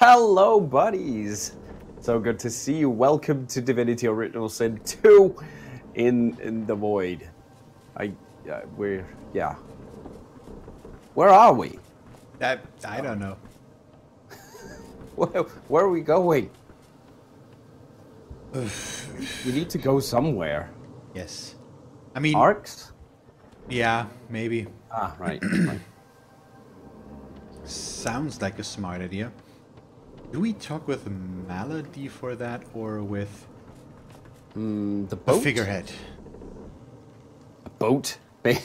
Hello, buddies. So good to see you. Welcome to Divinity Original Sin 2 in in the void. I uh, we're yeah. Where are we? I, I don't know. Where, where are we going? we need to go somewhere. Yes. I mean, Arx? yeah, maybe. Ah, right. right. Sounds like a smart idea. Do we talk with Malady for that or with Mm, the the boat. figurehead? A boat. May-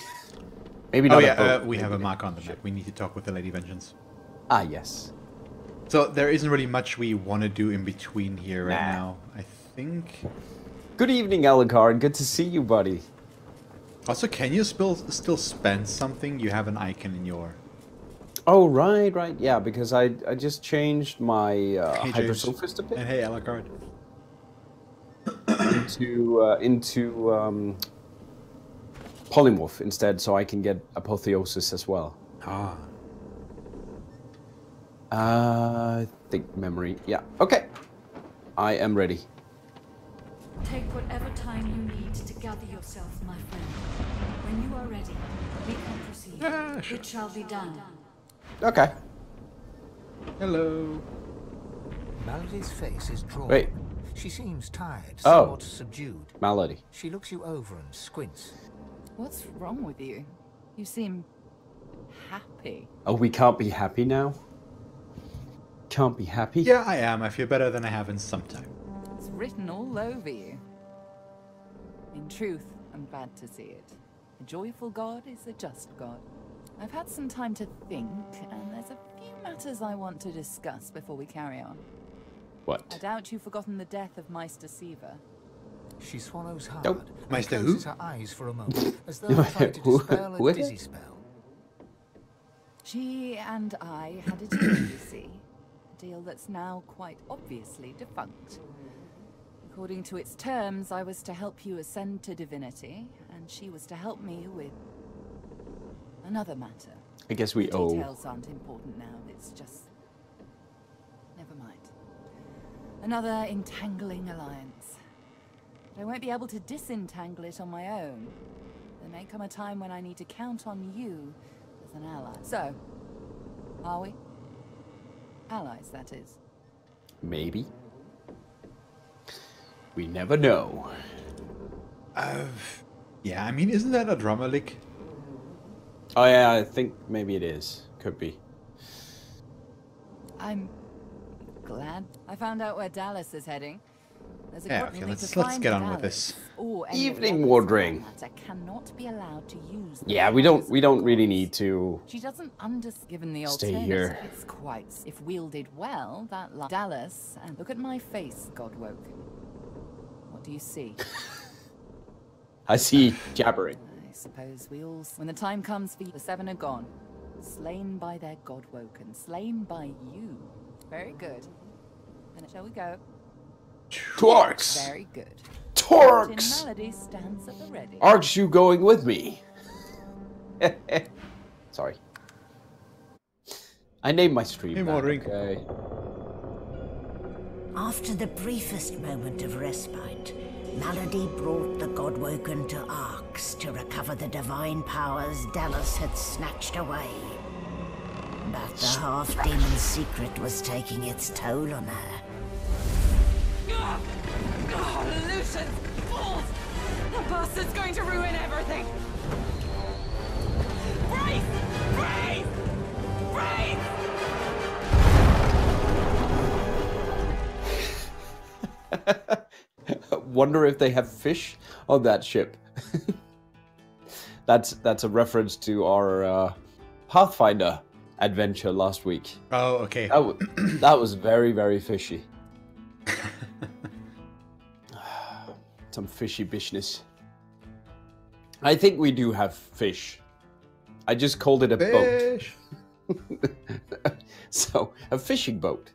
Maybe Oh not. yeah, a boat. uh, we have a mark on the map. We need to talk with the Lady Vengeance. Ah, yes. So there isn't really much we want to do in between here right Nah. now. I think. Good evening, Alucard. Good to see you, buddy. Also, can you still still spend something? You have an icon in your. Oh, right, right. Yeah, because I I just changed my uh, Hey, James. Hydrosophist a And bit hey, Alucard. into uh, into um, polymorph instead, so I can get apotheosis as well. Ah. Uh, I think memory. Yeah. Okay. I am ready. Take whatever time you need to gather yourself, my friend. When you are ready, we can proceed. Ah, sure. It shall be done. Okay. Hello. Malady's face is drawn. Wait. She seems tired, Oh. somewhat subdued. Malady. She looks you over and squints. What's wrong with you? You seem happy. Oh, we can't be happy now. Can't be happy. Yeah, I am. I feel better than I have in some time. It's written all over you. In truth, I'm glad to see it. A joyful God is a just God. I've had some time to think, and there's a few matters I want to discuss before we carry on. What? I doubt you've forgotten the death of Meistr Siva. She swallows hard Nope. and Meister who? closes her eyes for a moment, as though trying to Who- dispel who a dizzy spell. She and I had a deal, you see. A deal that's now quite obviously defunct. According to its terms, I was to help you ascend to divinity, and she was to help me with another matter. I guess we the owe. details aren't important now, it's just... Never mind. Another entangling alliance. But I won't be able to disentangle it on my own. There may come a time when I need to count on you as an ally. So, are we? Allies, that is. Maybe. We never know. Uh, yeah, I mean, isn't that a drama lick? Oh yeah, I think maybe it is. Could be. I'm glad I found out where Dallis is heading. There's a Yeah, okay, let's- let's get for on with this. or any of the Evening, others Wardring. cannot be allowed to use Yeah, we don't. We don't really need to. She doesn't under given the Stay here. It's quite if wielded well, that li- Dallis and look at my face, Godwoke. What do you see? I see jabbering. I suppose we all when the time comes for you, the seven are gone. Slain by their Godwoken, slain by you. Very good. Then shall we go? Torx. Very good. Tin Torx. Stands at the ready. Aren't you going with me? Sorry. I named my stream. Hey, that, Okay. After the briefest moment of respite, Malady brought the Godwoken to Arx to recover the divine powers Dallis had snatched away. But the half-demon's secret was taking its toll on her. Oh, Lucian! Fools! The bastard's going to ruin everything! Wonder if they have fish on that ship. that's that's a reference to our uh, Pathfinder adventure last week. Oh, okay. That, w- that was very very fishy. Some fishy business. I think we do have fish. I just called it a boat. So, a fishing boat.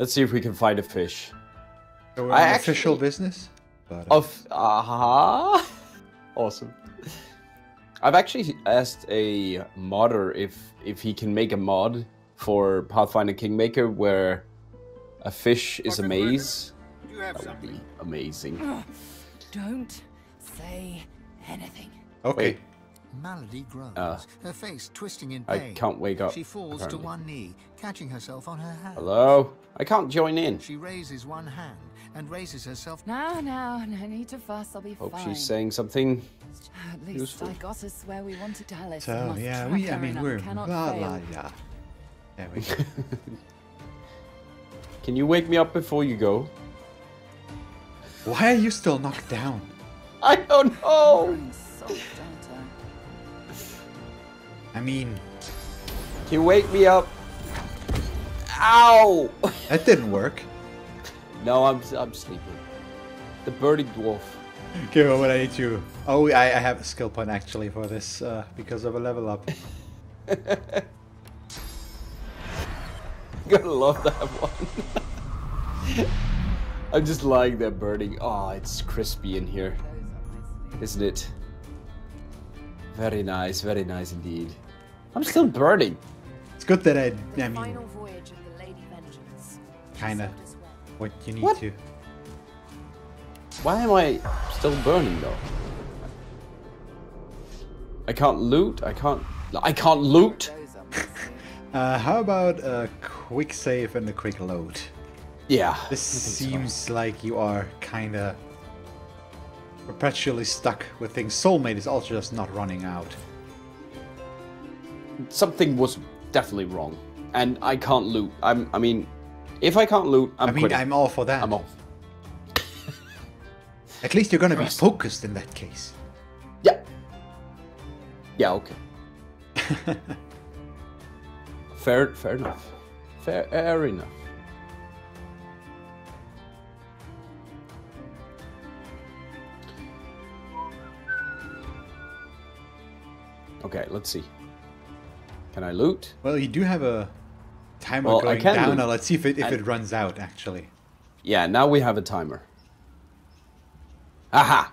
Let's see if we can find a fish. So we're I actually- official business. But, uh, Of aha. Awesome. I've actually asked a modder if if he can make a mod for Pathfinder Kingmaker where a fish is a maze. You have That would be amazing. Don't say anything. Okay. Wait. Malady groans, Uh, her face twisting in pain. I can't wake up, She falls to one knee, catching herself on her hand. Hello? I can't join in. She raises one hand and raises herself. Now, now, no need to fuss. I'll be Hope fine. she's saying something. At least useful. I got us where we wanted to Alice. So Must yeah, we I mean we're cannot blah blah yeah. There we go. Can you wake me up before you go? Why are you still knocked down? I don't know. Growing soft, aren't I? I mean, Can you wake me up? Ow! that didn't work. no, I'm I'm sleeping. The birdie dwarf. Okay, well, what I need to. Oh, I, I have a skill point actually for this uh, because of a level up. Gotta love that one. I'm just lying there burning. Oh, it's crispy in here, Those up my sleeve. isn't it? Very nice, very nice indeed. I'm still burning. It's good that I. I mean, Vengeance. She Kinda. served us well. what you need What? to. Why am I still burning though? I can't loot. I can't. I can't loot. Those up my sleeve. Uh, how about a quick save and a quick load? Yeah. This I think so. seems like you are kinda perpetually stuck with things. Soulmate is also just not running out. something was definitely wrong, and I can't loot. I'm. I mean, if I can't loot, I'm I mean, quitting. I'm all for that. I'm all. At least you're gonna be focused in that case. Yeah. Yeah. Okay. fair. Fair enough. Fair. Fair enough. Okay, let's see. Can I loot? Well, you do have a timer Well, going down. Now let's see if it if I- it runs out. Actually, Yeah, now we have a timer. Aha!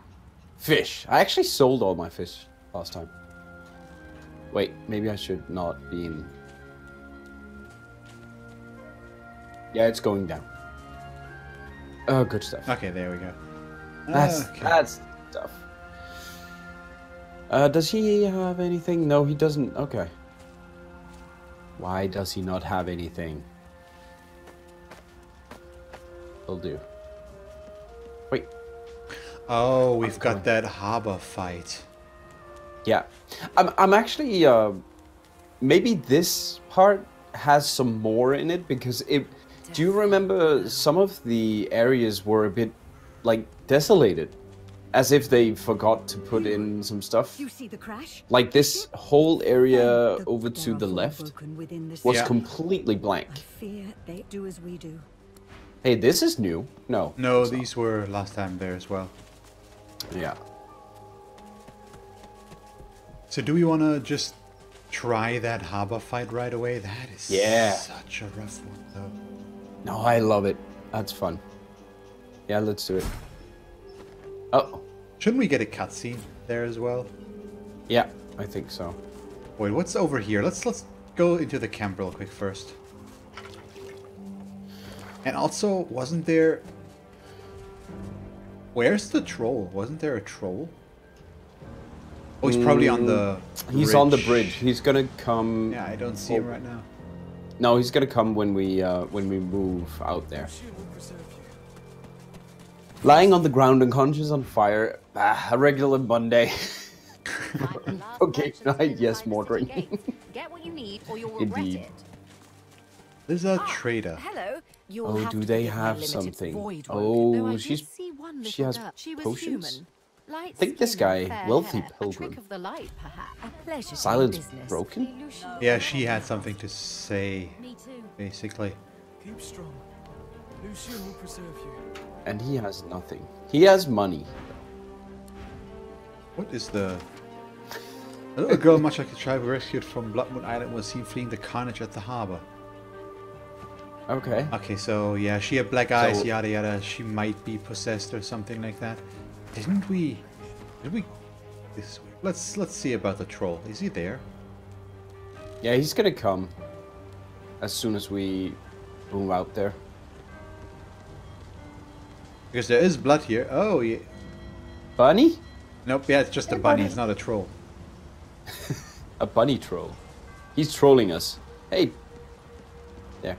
Fish. I actually sold all my fish last time. Wait, maybe I should not be in. Yeah, it's going down. Oh, good stuff. okay, there we go. That's Okay. that's stuff. Uh, does he have anything? No, he doesn't. Okay. Why does he not have anything? Will do. Wait. Oh, we've I'm got coming. that harbor fight. Yeah, I'm. I'm actually. Uh, maybe this part has some more in it because it. Do you remember some of the areas were a bit like desolated, as if they forgot to put in some stuff. You see the crash? Like this whole area The- over to the left the was Yeah. completely blank. I fear they do as we do. Hey, this is new. No. No, it's not. these were last time there as well. Yeah. So do we want to just try that harbor fight right away? That is Yeah. such a rough one, though. No, I love it. That's fun. Yeah, let's do it. Oh, Shouldn't we get a cutscene there as well? yeah, I think so. Wait, what's over here? Let's let's go into the camp real quick first. And also, wasn't there? Where's the troll? Wasn't there a troll? Oh, he's probably on the. He's on the bridge. He's gonna come. Yeah, I don't see him right now. No, he's gonna come when we uh, when we move out there. Lying on the ground, unconscious on fire. Ah, a regular Monday. okay, right, yes, Mordring. Get what you need, or you'll regret Indeed. it. There's a trader. Hello. You'll Oh, do they have something? void Oh, though she's- one she has. She was potions? human. I think this guy, wealthy hair. Pilgrim. trick of the light, perhaps. A pleasure. to do Silence business. broken. Yeah, she had something to say, Me too. basically. Keep strong. Lucian will preserve you. And he has nothing. He has money. What is the... A little girl, much like a child rescued from Bloodmoon Island, was seen fleeing the carnage at the harbor. Okay. Okay, so yeah, she had black eyes, So- yada yada. She might be possessed or something like that. Didn't we? Did we? This. Let's let's see about the troll. Is he there? Yeah, he's gonna come as soon as we move out there. Because there is blood here. Oh, yeah. Bunny? Nope, yeah, it's just a bunny. It's not a troll. A bunny troll. He's trolling us. Hey. There.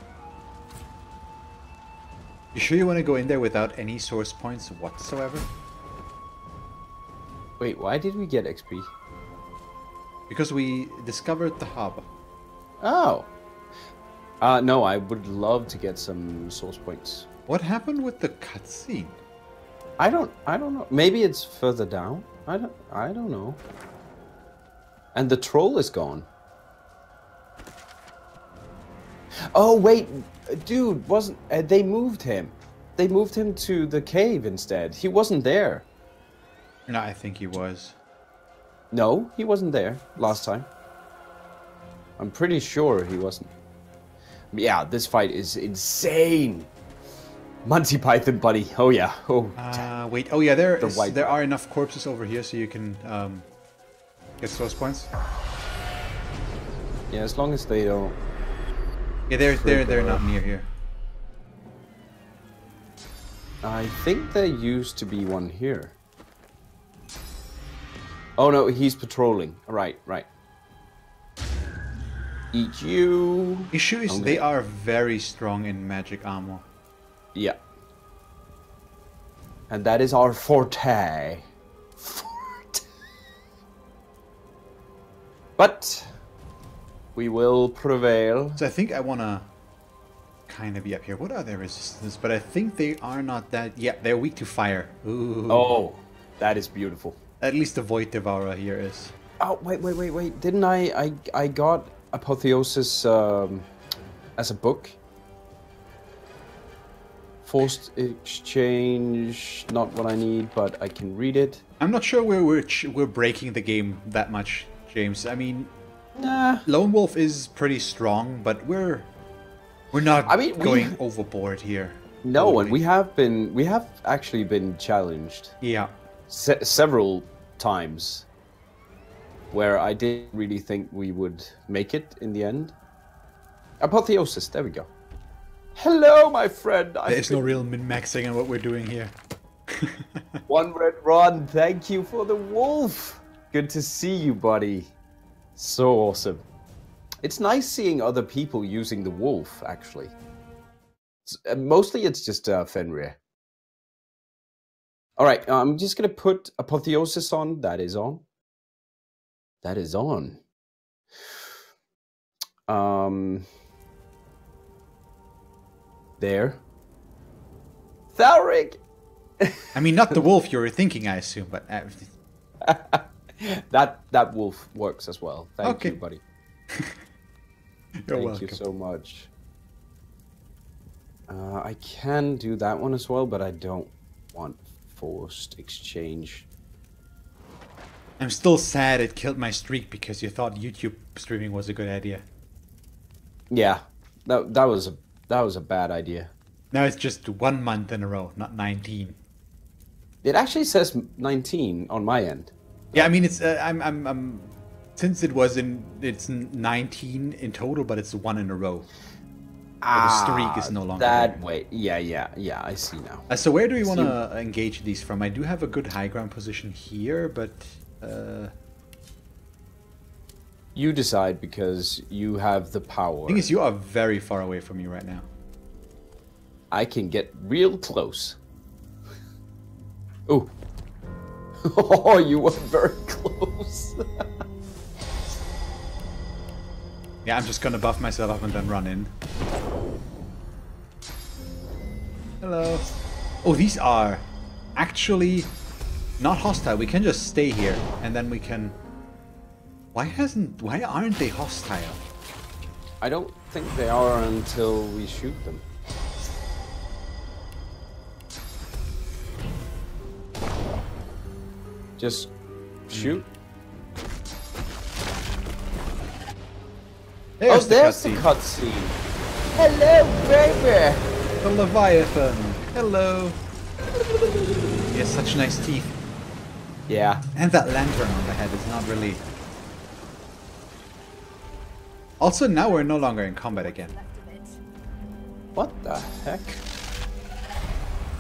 You sure you want to go in there without any source points whatsoever? Wait, why did we get XP? Because we discovered the hub. Oh. Uh, no, I would love to get some source points. What happened with the cutscene? I don't, I don't know. Maybe it's further down. I don't, I don't know. And the troll is gone. Oh wait, dude, wasn't uh, they moved him? They moved him to the cave instead. He wasn't there. No, I think he was. No, he wasn't there last time. I'm pretty sure he wasn't. Yeah, this fight is insane. Monty Python, buddy. Oh yeah. Oh. Uh, wait. Oh yeah, there The is- white- there are enough corpses over here so you can um, get source points. Yeah, as long as they don't. Yeah, they're they're they're not near here. I think there used to be one here. Oh no, he's patrolling. Right, right. Eat you. Issue is Okay. they are very strong in magic armor. Yeah. And that is our forte. Forte. But we will prevail. So I think I wanna kind of be up here. What are their resistances? But I think they are not that. Yeah, they're weak to fire. Ooh. Oh, that is beautiful. At least the Void Devourer here is. Oh wait, wait, wait, wait! Didn't I? I I got Apotheosis um, as a book. Forced exchange, not what I need, but I can read it. I'm not sure we're we're, ch- we're breaking the game that much, James. I mean, Nah. Lone Wolf is pretty strong, but we're we're not I mean, we- going overboard here. No, Would and we have been, we have actually been challenged Yeah. se- several times, where I didn't really think we would make it in the end. Apotheosis, there we go. Hello, my friend. I've There's no real min-maxing on what we're doing here. One red run. Thank you for the wolf. Good to see you, buddy. So awesome. It's nice seeing other people using the wolf, actually. S- uh, Mostly it's just uh, Fenrir. All right, I'm just going to put Apotheosis on. That is on. That is on. Um, there. Thalric! I mean, not the wolf you were thinking, I assume, but uh, that that wolf works as well. Thank Okay. you, buddy. you're Thank welcome. you so much. Uh, I can do that one as well, but I don't want forced exchange. I'm still sad it killed my streak because you thought YouTube streaming was a good idea. Yeah, that that was a that was a bad idea. Now it's just one month in a row, not 19. It actually says 19 on my end. Yeah, I mean it's uh, I'm I'm I'm since it was in it's 19 in total, but it's one in a row. Ah, the streak is no longer that there. way. Yeah, yeah, yeah. I see now. Uh, so where do we want to engage these from? I do have a good high ground position here, but uh, You decide because you have the power. The thing is, you are very far away from me right now. I can get real close. Ooh. Oh, you were very close. Yeah, I'm just gonna buff myself up and then run in. Hello. Oh, these are actually not hostile. We can just stay here and then we can. Why hasn't? Why aren't they hostile? I don't think they are until we shoot them. Just shoot. There's oh, the there's the cutscene. cutscene. Hello, baby. The Leviathan. Hello. He has such nice teeth. Yeah. And that lantern on the head is not really... Also, now we're no longer in combat again. What the heck?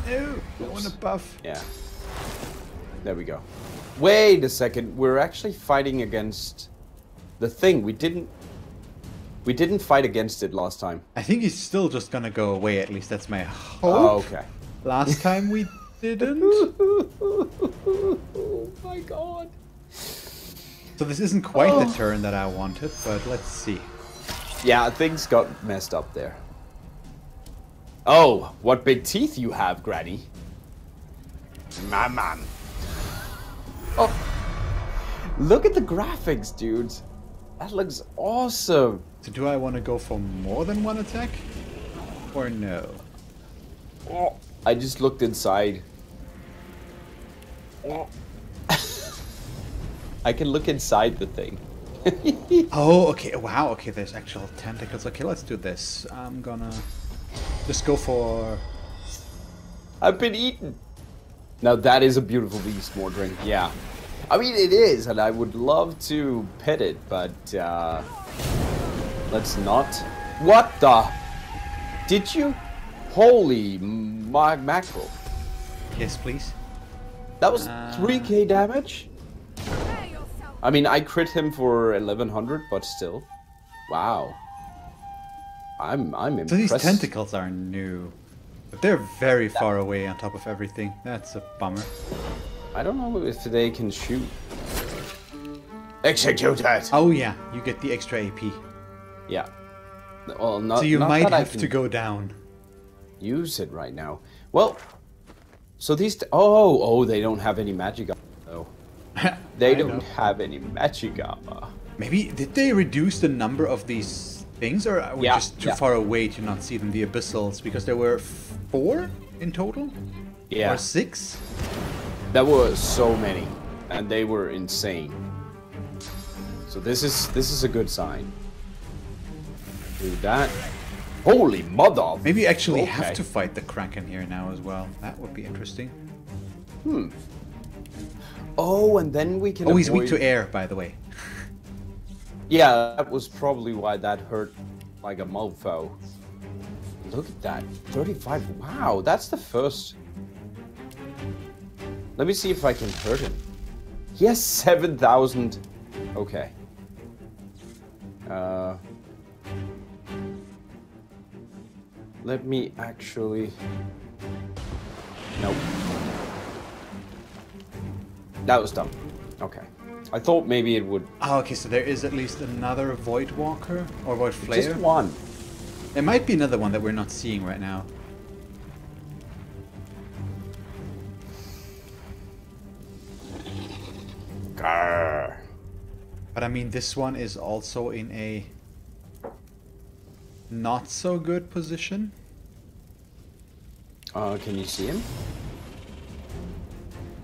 No, I want to buff. Yeah. There we go. Wait a second. We're actually fighting against the thing. We didn't. We didn't fight against it last time. I think he's still just gonna go away, at least that's my hope. Oh, okay. Last time we didn't. oh my god. So this isn't quite the oh. turn that I wanted, but let's see. Yeah, things got messed up there. Oh, what big teeth you have, Granny. My man. Oh. Look at the graphics, dude. That looks awesome. So do I want to go for more than one attack? Or no? Oh, I just looked inside. Oh. I can look inside the thing. Oh, okay. Wow, okay, there's actual tentacles. Okay, let's do this. I'm gonna just go for... I've been eaten. Now that is a beautiful beast, Mordring. Yeah. I mean, it is, and I would love to pet it, but uh, let's not. What the? Did you? Holy ma mackerel! Yes, please. That was Uh, 3k damage. I mean, I crit him for 1100, but still, wow. I'm I'm impressed. So these tentacles are new. But they're very far away on top of everything. That's a bummer. I don't know if they can shoot. Execute it. Oh yeah, you get the extra AP. Yeah. Well, not, So you not might that have to go down. use it right now. Well, so these. T- oh, oh, oh they don't have any magic armor. though. They I don't know. have any magic armor. Maybe did they reduce the number of these things, or are we Yeah, just too yeah. far away to not see them? The abyssals, because there were four in total, Yeah, or six. there were so many, and they were insane. So this is this is a good sign. Do that. Holy mother! Maybe you actually have to fight the kraken here now as well. That would be interesting. Hmm. Oh, and then we can. Oh, he's weak to air, by the way. Yeah, that was probably why that hurt like a mofo. Look at that. 35. Wow, that's the first. Let me see if I can hurt him. He has 7,000. Okay. Uh. Let me actually. Nope. That was dumb. Okay. I thought maybe it would. Oh, okay, so there is at least another Void Walker or Void Just Flayer. one. There might be another one that we're not seeing right now. Grr. But I mean, this one is also in a not so good position. Uh, can you see him?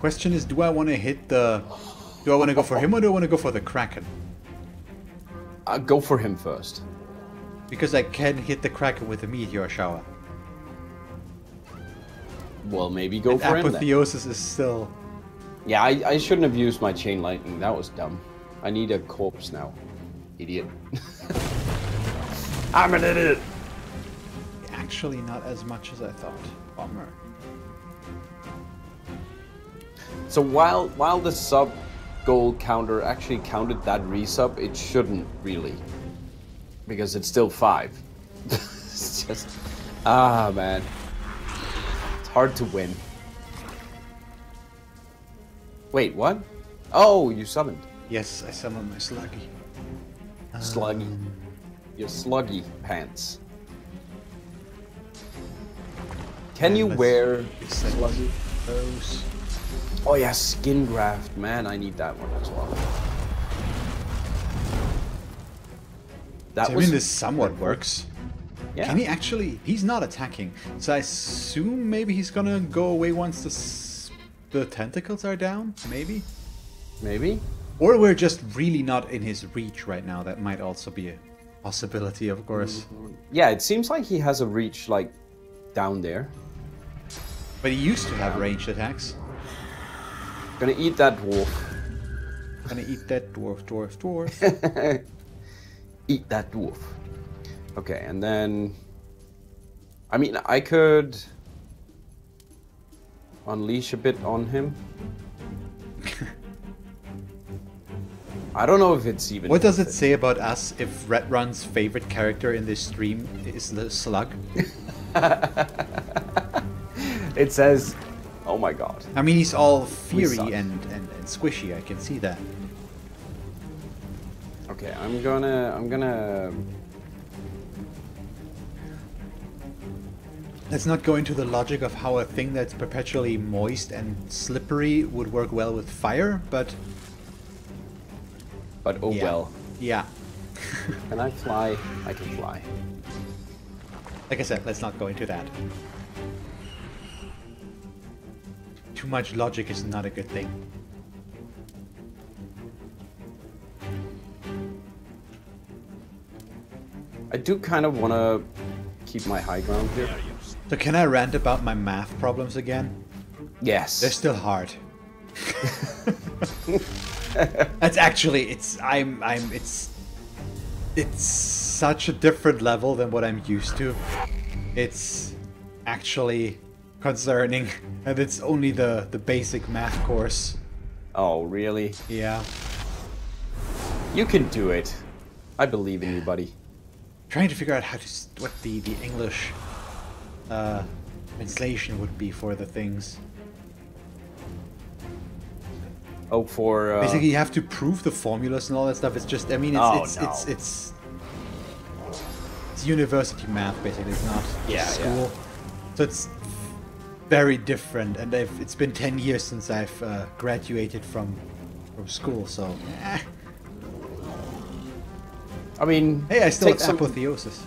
Question is, do I want to hit the... Do I want to go for him or do I want to go for the Kraken? Uh, go for him first. Because I can hit the Kraken with a Meteor Shower. Well, maybe go And for him then. Apotheosis is still... Yeah, I, I shouldn't have used my chain lightning. That was dumb. I need a corpse now. Idiot. I'm an idiot. Actually not as much as I thought. Bummer. So while while the sub goal counter actually counted that resub, it shouldn't really. Because it's still five. it's just ah man. It's hard to win. Wait, what? Oh, you summoned. Yes, I summoned my Sluggy. Sluggy. Your sluggy pants. Can And you wear sluggy? Those. Oh yeah, skin graft. Man, I need that one as well. That So, I was mean, this somewhat works. yeah. Can he actually? He's not attacking. So I assume maybe he's gonna go away once the s- the tentacles are down. Maybe. Maybe. Or we're just really not in his reach right now. That might also be a possibility, of course. Mm-hmm. Yeah, it seems like he has a reach like down there. But he used to have ranged attacks. Gonna eat that dwarf. Gonna eat that dwarf, dwarf, dwarf. eat that dwarf. Okay, and then. I mean, I could unleash a bit on him. I don't know if it's even. What does it say about us if Red Run's favorite character in this stream is the slug? It says, "Oh my god." I mean, he's all fiery and, and, and squishy. I can see that. Okay, I'm gonna, I'm gonna. Let's not go into the logic of how a thing that's perpetually moist and slippery would work well with fire, but But oh yeah. well. Yeah. Can I fly? I can fly. Like I said, let's not go into that. Too much logic is not a good thing. I do kind of want to keep my high ground here. So can I rant about my math problems again? Yes. They're still hard. That's actually it's I'm I'm it's it's such a different level than what I'm used to. It's actually concerning and it's only the the basic math course. Oh, really? Yeah. You can do it. I believe in you, buddy. Trying to figure out how to what the the English uh translation would be for the things. Oh, for uh, Basically, you have to prove the formulas and all that stuff. It's just, I mean, it's Oh, it's, no. it's it's it's university math. Basically, it's not Yeah, yeah. school. So it's very different. And I've, it's been ten years since I've uh, graduated from from school. So, eh. I mean, hey, I still have some, apotheosis.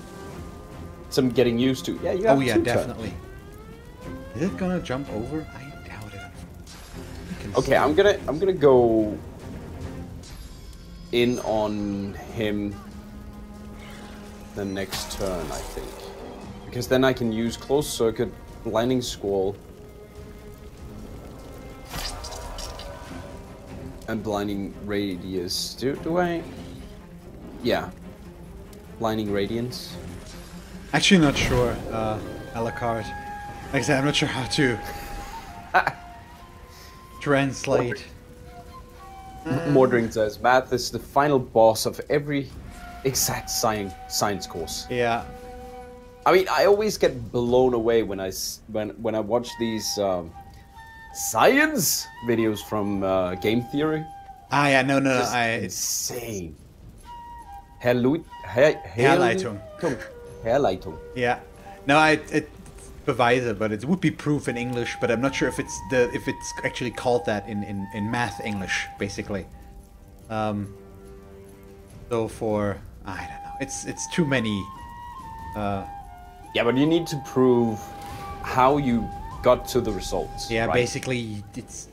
some getting used to. Yeah, you have Oh yeah, definitely. Is it gonna jump over? I doubt it. Okay. I'm gonna I'm gonna go in on him the next turn, I think, because then I can use closed circuit, blinding squall, and blinding radius. Do do I? Yeah, blinding radiance. Actually, not sure. Uh, a la carte. Like I said, I'm not sure how to translate. Mordring says, "Math is the final boss of every exact science science course." Yeah. I mean, I always get blown away when I when when I watch these um, science videos from uh, Game Theory. Ah, yeah, no, no, no. I, it's insane. Herlu- Her- Herleitung. Herleitung. Yeah. No, I it Beweise, but it would be proof in English, but I'm not sure if it's the if it's actually called that in in, in math English, basically. Um. So for I don't know, it's it's too many. Uh, Yeah, but you need to prove how you got to the results. yeah, right? basically it's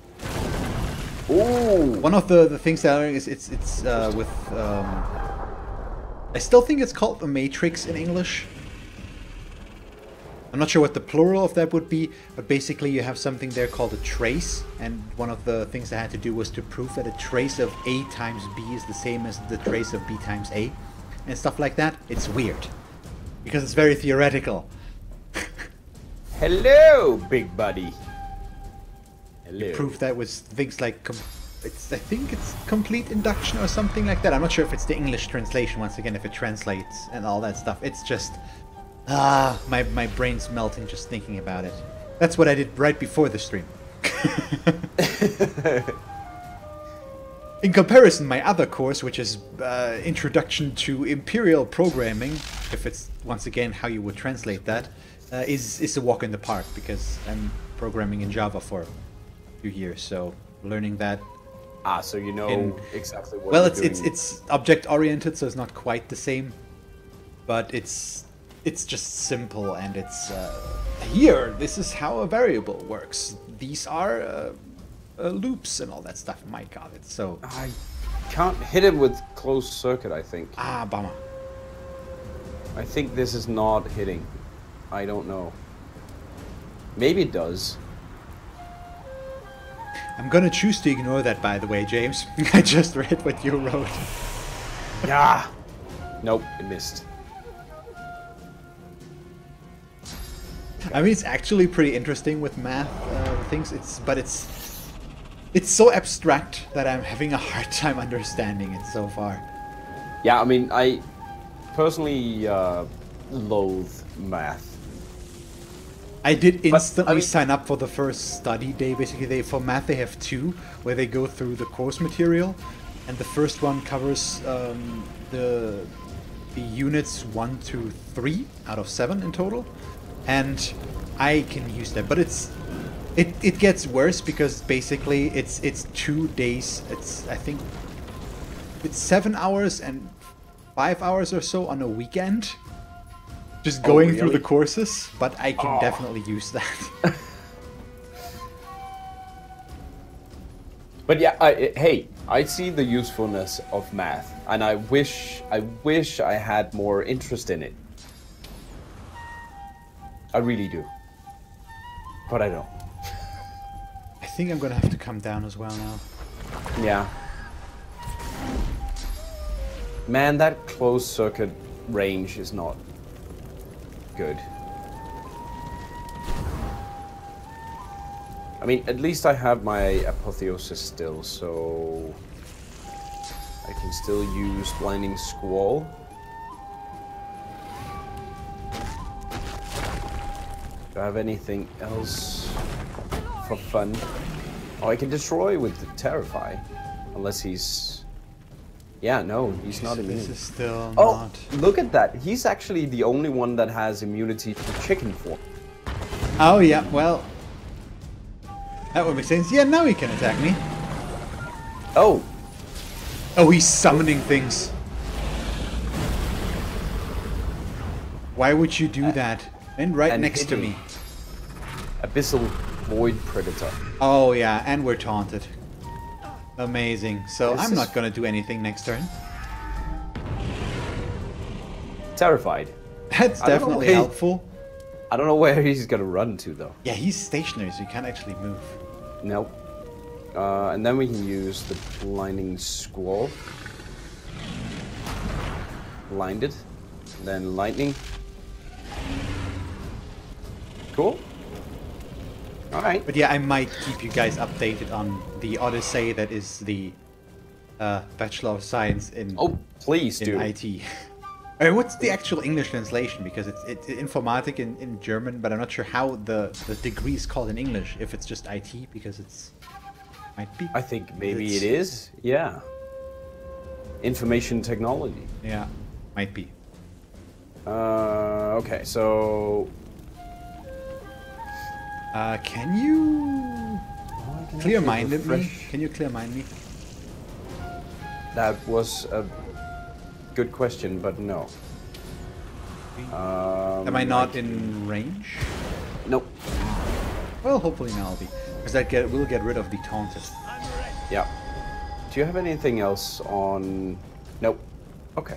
Ooh. one of the the things that are is it's it's uh, with um. I still think it's called the Matrix in English. I'm not sure what the plural of that would be, but basically you have something there called a trace, and one of the things I had to do was to prove that a trace of A times B is the same as the trace of B times A, and stuff like that. It's weird, because it's very theoretical. Hello, big buddy. Hello. Proof that with things like, com- it's I think it's complete induction or something like that. I'm not sure if it's the English translation once again, if it translates and all that stuff. It's just, ah, my my brain's melting just thinking about it. That's what I did right before the stream. In comparison, my other course, which is uh, Introduction to Imperial Programming, if it's once again how you would translate that, uh, is is a walk in the park because I'm programming in Java for a few years, so learning that. Ah, so you know In- exactly what. Well, it's it's it's object oriented, so it's not quite the same, but it's it's just simple and it's uh, here. This is how a variable works. These are uh, uh, loops and all that stuff. My God, it's so I can't hit him with closed circuit. I think. ah bummer. I think this is not hitting. I don't know. Maybe it does. I'm gonna choose to ignore that, by the way, James. I just read what you wrote. Yeah. Nope, it missed. I mean, it's actually pretty interesting with math uh, things. It's but it's it's so abstract that I'm having a hard time understanding it so far. Yeah, I mean, I personally uh, loathe math. I did instantly mean- sign up for the first study day. Basically, they for math they have two where they go through the course material, and the first one covers um, the the units one to three out of seven in total, and I can use that. But it's it, it gets worse because basically it's it's two days. It's I think it's seven hours and five hours or so on a weekend. Just Oh, going through the courses, but I can Oh. definitely use that. But yeah, I, I- hey, I see the usefulness of math, and I wish, I wish I had more interest in it. I really do. But I don't. Think I'm gonna have to come down as well now. Yeah. Man, that closed circuit range is not good. I mean, at least I have my apotheosis still, so I can still use blinding squall. Do I have anything else for fun? Oh, I can destroy with the terrify, unless he's. Yeah, no, he's not This immune. is still Oh, not. look at that! He's actually the only one that has immunity to chicken form. Oh yeah, well, that would make sense. Yeah, now he can attack me. Oh, Oh, he's summoning things. Why would you do uh, that? And right next to me. abyssal void predator. Oh yeah, and we're taunted. Amazing. So This I'm is- not gonna do anything next turn. Terrified. That's I don't definitely helpful. I don't know where he's gonna run to though. Yeah, he's stationary, so you can't actually move. Nope. Uh, and then we can use the blinding squall. Blinded. Then lightning. Cool. Alright. But yeah, I might keep you guys updated on the Odyssey that is the uh, Bachelor of Science in Oh, please in do. IT. Uh, what's the actual English translation? Because it's it's informatic in, in German, but I'm not sure how the the degree is called in English. If it's just IT, because it's might be. I think maybe It's- it is. Yeah. Information technology. Yeah, might be. Uh, okay, so Uh, can you clear minded me? Can you clear mind me? that was a good question, but no. Um, Am I not in range? Nope. Well, hopefully now I'll be, because that get will get rid of the taunted. Yeah. Do you have anything else on? Nope. Okay.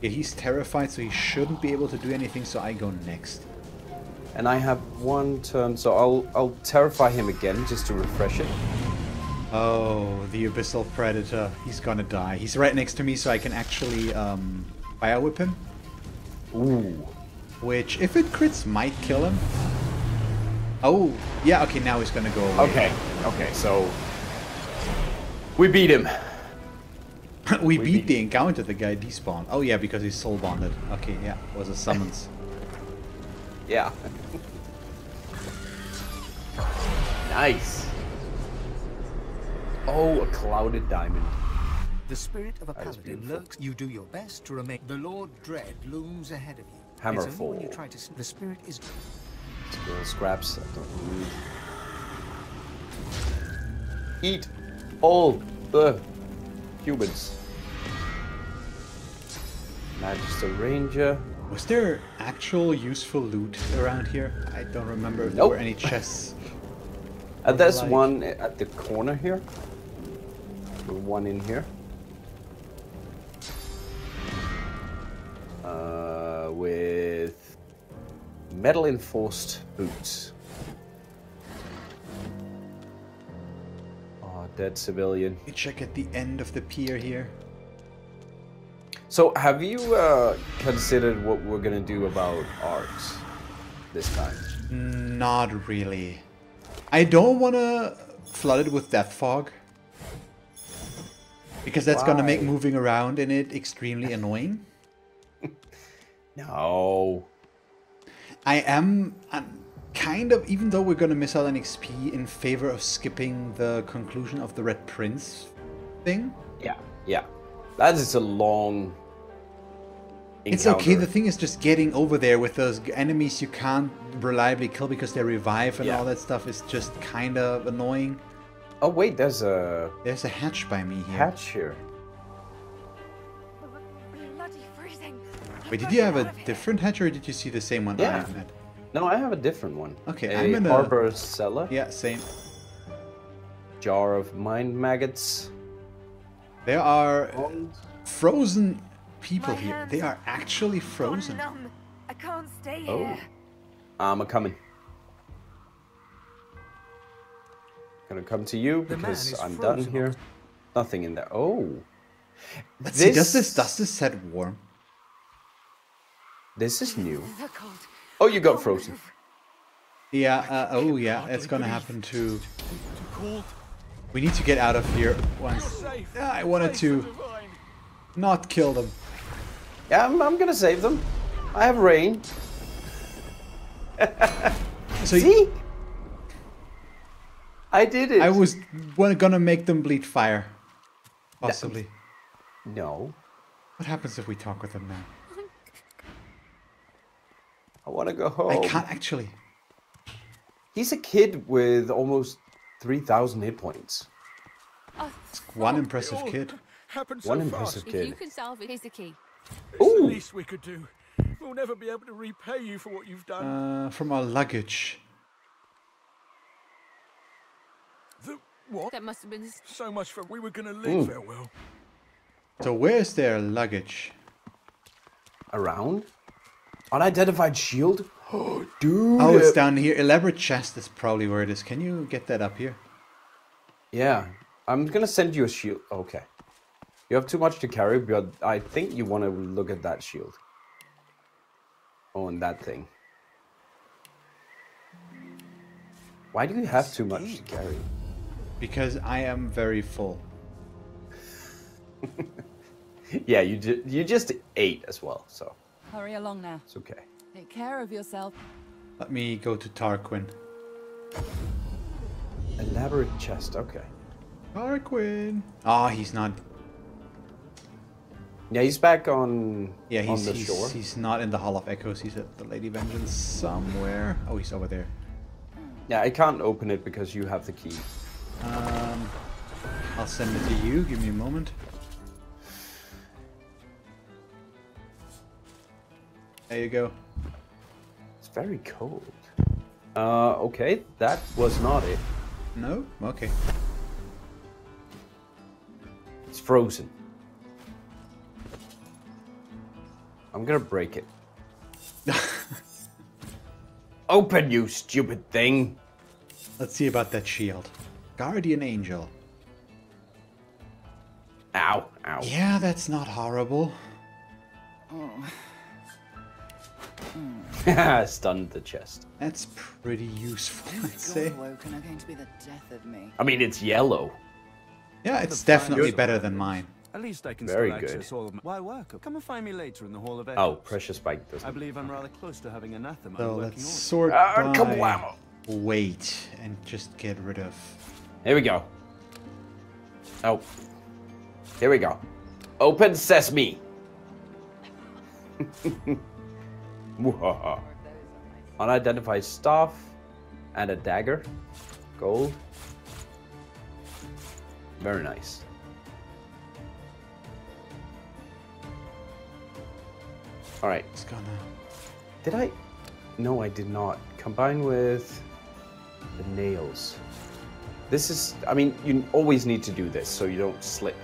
Yeah, he's terrified, so he shouldn't be able to do anything. So I go next. And I have one turn, so I'll I'll terrify him again just to refresh it. Oh, the abyssal predator. He's gonna die. He's right next to me, so I can actually um, fire whip him. Ooh. Which, if it crits, might kill him. Oh, yeah. Okay, now he's gonna go away. Okay. Okay. So we beat him. we, We beat beat- the encounter. The guy despawned. Oh yeah, because he's soul bonded. Okay, yeah, was a summons. Yeah. Nice. Oh, a clouded diamond. The spirit of a That is paladin lurks. You do your best to remain. The Lord Dread looms ahead of you. Hammer It's you try to. The spirit is. Skill scraps. I don't need. Eat all the humans. Magister Ranger. Was there actual useful loot around here? I don't remember if there were any chests. Uh, there's Like- one at the corner here. One in here. Uh, with metal enforced boots. Oh, dead civilian. Let me check at the end of the pier here. So, have you uh, considered what we're gonna do about Arx this time? Not really. I don't want to flood it with death fog. Because that's going to make moving around in it extremely annoying. No. I am I'm kind of, even though we're going to miss out on XP, in favor of skipping the conclusion of the Red Prince thing. Yeah, yeah. That is a long. It's okay, the thing is just getting over there with those enemies you can't reliably kill because they revive and Yeah. all that stuff is just kind of annoying. Oh wait, there's a There's a hatch by me here. hatch here. Wait, did you have a different hatch or did you see the same one Yeah. I had? No, I have a different one. Okay, I'm in a- harbor cellar. Yeah, same. Jar of mind maggots. There are frozen people My here. They are actually frozen. I can't stay here. Oh. I'm a coming. Gonna come to you because I'm done frozen. here. Nothing in there. Oh. Let's see, does This- this does this set warm? This is new. Oh, you got frozen. Yeah, uh, oh yeah, it's gonna happen too. Too cold. We need to get out of here once. Safe. I wanted to divine. not kill them. Yeah, I'm, I'm gonna save them. I have rain. So See? I did it. I was gonna make them bleed fire. Possibly. No. What happens if we talk with them now? I want to go home. I can't actually. He's a kid with almost 3,000 hit points. Oh, one Oh, impressive oh. kid. Happened so One fast. impressive If you kid. can salvage, here's the key. It's the least we could do. We'll never be able to repay you for what you've done. Uh, from our luggage. the what? That must have been. So much for we were going to leave Ooh. farewell. So where's their luggage? Around? Unidentified shield? Oh, dude. Oh, it's down here. Elaborate chest is probably where it is. Can you get that up here? Yeah. I'm gonna send you a shield. Okay. You have too much to carry, but I think you want to look at that shield. Oh, and that thing. Why do you have too much to carry? Because I am very full. Yeah, you ju- you just ate as well, so Hurry along now. it's okay. Take care of yourself. Let me go to Tarquin. Elaborate chest. Okay. Tarquin. Ah, he's not. Yeah, he's back on Yeah, on he's the he's, shore. he's not in the Hall of Echoes. He's at the Lady Vengeance somewhere. Oh, he's over there. Yeah, I can't open it because you have the key. Um, I'll send it to you. Give me a moment. There you go. It's very cold. Uh, okay, that was not it. No? Okay. It's frozen. I'm gonna break it. Open, you stupid thing! Let's see about that shield. Guardian Angel. Ow, ow. Yeah, that's not horrible. Stunned the chest. That's pretty useful, oh I'd say. Woken are going to be the death of me. I mean, it's yellow. Yeah, it's definitely better than mine. At least I can Very still good. access all of my... Why work? Come and find me later in the Hall of Echoes. Oh, precious spike doesn't. I believe I'm rather close to having anathema So working let's order. sort Ah, by kablamo. weight and just get rid of. Here we go. Oh. Here we go. Open sesame. Unidentified staff and a dagger. Gold. Very nice. All right. It's gonna. Did I? No, I did not. Combine with the nails. This is, I mean, you always need to do this so you don't slip.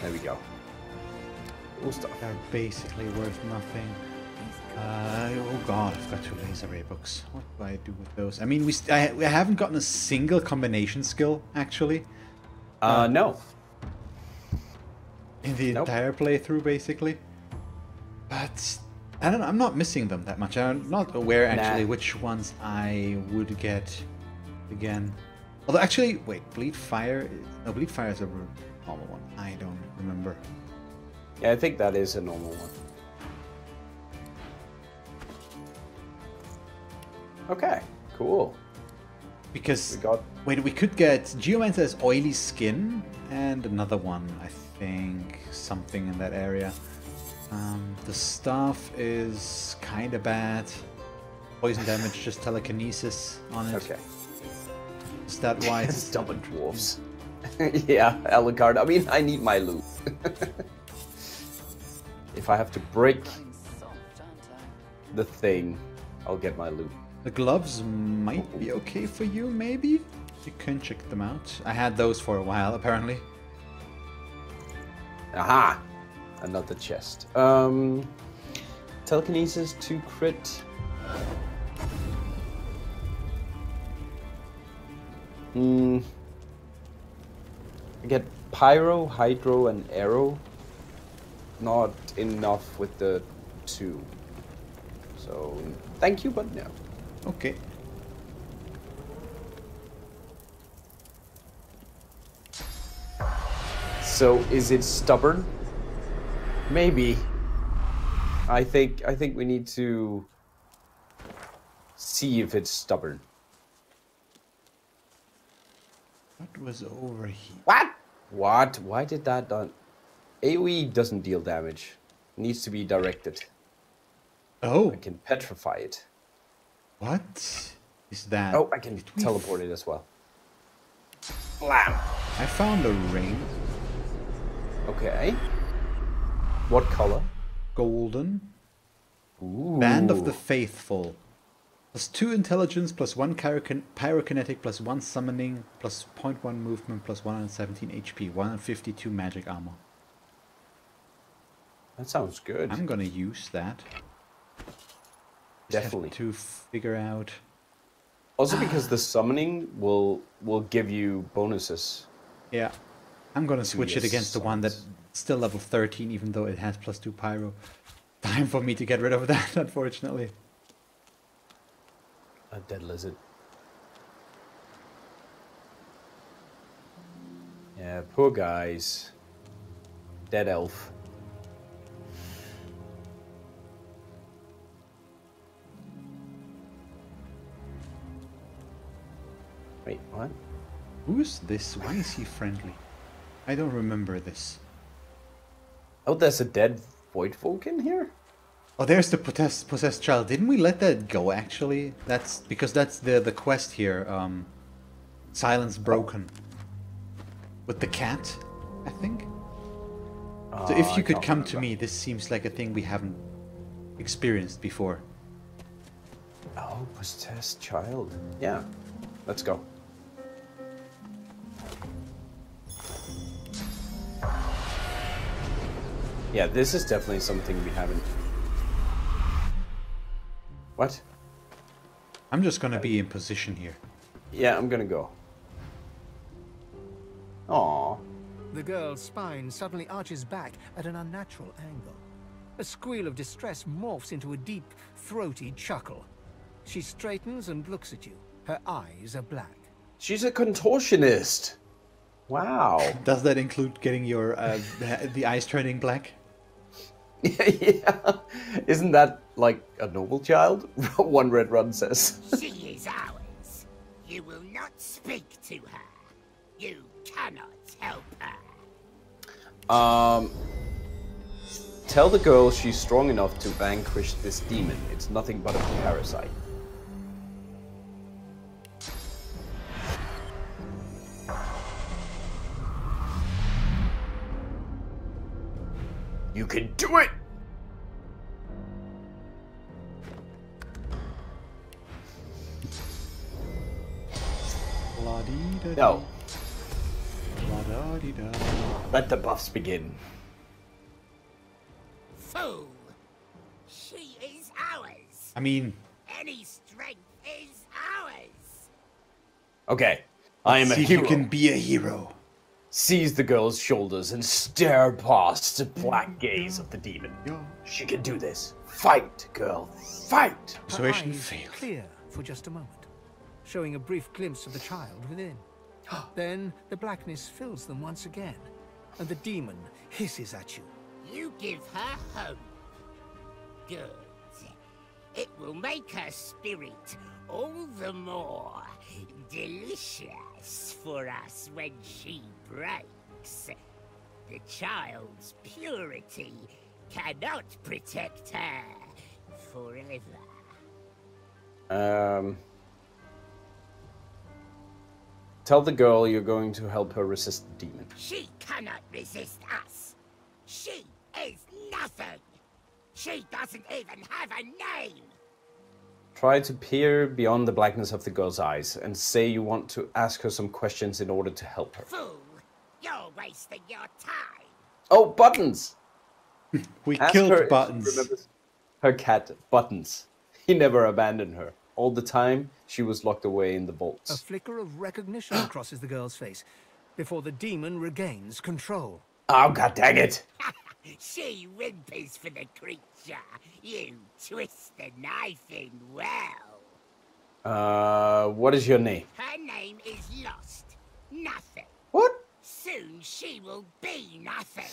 There we go. Stuff. They're basically worth nothing. Uh, oh god, I've got two laser ray books. What do I do with those? I mean, we st- I, I haven't gotten a single combination skill actually Uh, no. In the Nope. entire playthrough, basically. But I don't know. I'm not missing them that much. I'm not aware actually Nah. which ones I would get again. Although actually, wait, bleed fire. Is, no, bleed fire is a normal one. I don't remember. Yeah, I think that is a normal one. Okay, cool. Because We got wait, we could get Geomancer's oily skin and another one. I think something in that area. Um, the staff is kind of bad. Poison damage, just telekinesis on it. okay. Stat wise, Stubborn dwarves. yeah, Alucard. I mean, I need my loot. if I have to break I'm soft, aren't the thing, I'll get my loot. The gloves might be okay for you. Maybe you can check them out. I had those for a while, apparently. Aha! Another chest. Um, telekinesis to crit. Hmm. I get pyro, hydro, and arrow. Not enough with the two. So thank you, but no. Okay. So is it stubborn? Maybe. I think I think we need to see if it's stubborn. What was over here? What? What? Why did that done? AoE doesn't deal damage. It needs to be directed. Oh, I can petrify it. What is that? Oh, I can teleport it as well. Blam. I found a ring, Okay. What color? golden. Ooh. Band of the Faithful. Plus 2 intelligence, plus 1 pyrokin- pyrokinetic, plus 1 summoning, plus 0.1 movement, plus 117 HP, 152 magic armor. That sounds good. I'm gonna use that. Definitely. to figure out. Also because the summoning will will give you bonuses. Yeah. I'm gonna switch it against the one that's still level 13, even though it has plus 2 pyro. Time for me to get rid of that, unfortunately. A dead lizard. Yeah, poor guys. Dead elf. What? Who's this? Why is he friendly? I don't remember this. Oh, there's a dead void in here? Oh, there's the possessed, possessed child. Didn't we let that go, actually? That's because that's the, the quest here. Um, Silence Broken. With the cat, I think? So if Oh, you could come to me, this seems like a thing we haven't experienced before. Oh, possessed child. Yeah, let's go. Yeah, this is definitely something we haven't. What? I'm just gonna be in position here. Yeah, I'm gonna go. Aww. The girl's spine suddenly arches back at an unnatural angle. A squeal of distress morphs into a deep, throaty chuckle. She straightens and looks at you. Her eyes are black. She's a contortionist. Wow. Does that include getting your uh, the, the eyes turning black? yeah. Isn't that like a normal child? One red run says. She is ours. You will not speak to her. You cannot help her. Um, tell the girl she's strong enough to vanquish this demon. It's nothing but a parasite. You can do it! La-dee-da-dee, No. la-da-dee-da. Let the buffs begin. Fool! She is ours. I mean, Any strength is ours. Okay, I am a see if hero. you can be a hero. Seize the girl's shoulders and stare past the black gaze of the demon. She can do this. Fight, girl. Fight. Her Persuasion eyes failed. clear for just a moment, showing a brief glimpse of the child within. then the blackness fills them once again, and the demon hisses at you. You give her hope. Good. It will make her spirit all the more delicious for us when she breaks. The child's purity cannot protect her forever. Um. Tell the girl you're going to help her resist the demon. She cannot resist us. She is nothing. She doesn't even have a name. Try to peer beyond the blackness of the girl's eyes and say you want to ask her some questions in order to help her. Fool, you're wasting your time. Oh, buttons! We Ask killed her buttons. Her cat, Buttons. He never abandoned her. All the time, she was locked away in the vaults. A flicker of recognition crosses the girl's face before the demon regains control. Oh, god dang it! She whimpers for the creature. You twist the knife in well. Uh, what is your name? Her name is Lost. Nothing. What? Soon she will be nothing.